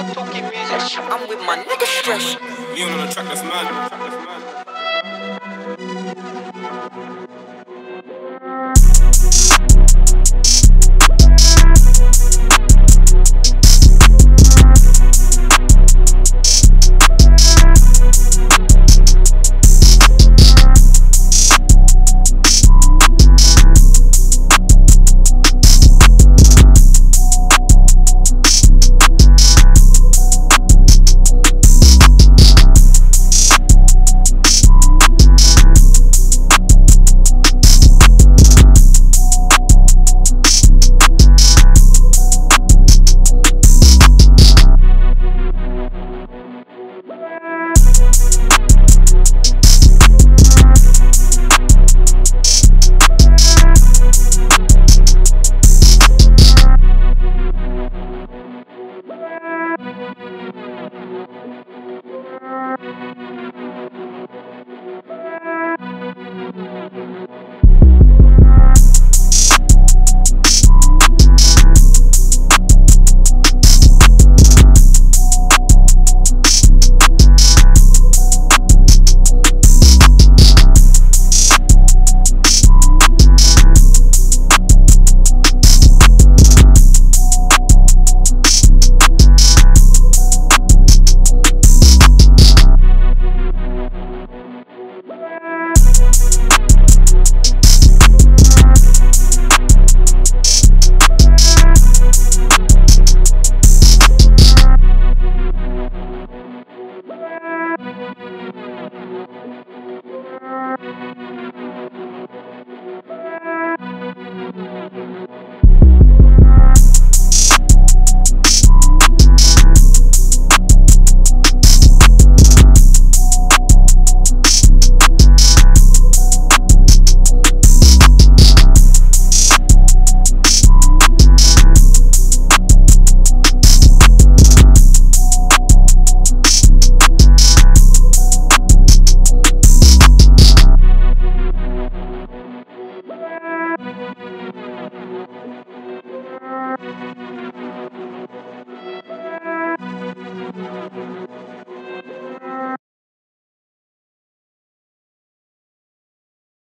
I'm with my nigga stress. Leon on the track, that's man.